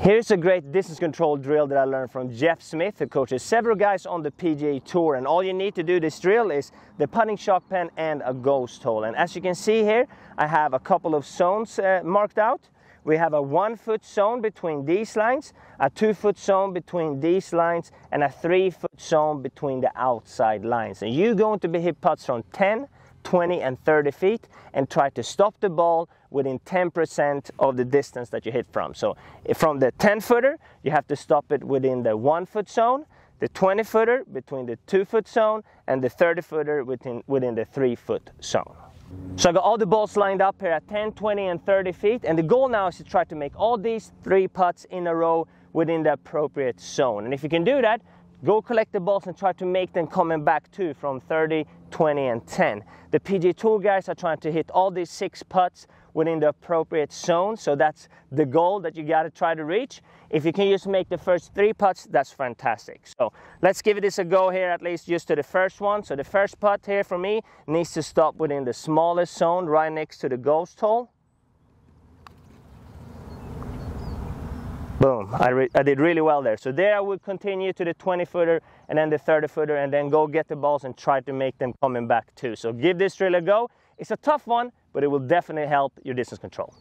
Here's a great distance control drill that I learned from Jeff Smith, who coaches several guys on the PGA Tour. And all you need to do this drill is the putting chalk pen and a ghost hole. And as you can see here, I have a couple of zones uh, marked out. We have a one foot zone between these lines, a two foot zone between these lines, and a three foot zone between the outside lines. And you're going to be hit putts from 10, 20 and 30 feet and try to stop the ball within 10% of the distance that you hit from. So from the 10 footer, you have to stop it within the one foot zone, the 20 footer between the two foot zone, and the 30 footer within, within the three foot zone. So I got all the balls lined up here at 10, 20, and 30 feet. And the goal now is to try to make all these three putts in a row within the appropriate zone. And if you can do that, Go collect the balls and try to make them coming back too from 30, 20 and 10. The PGA Tour guys are trying to hit all these six putts within the appropriate zone. So that's the goal that you got to try to reach. If you can just make the first three putts, that's fantastic. So let's give this a go here, at least just to the first one. So the first putt here for me needs to stop within the smallest zone right next to the ghost hole. Boom, I, I, did really well there. So there I would continue to the 20 footer and then the 30 footer and then go get the balls and try to make them coming back too. So give this drill a go. It's a tough one, but it will definitely help your distance control.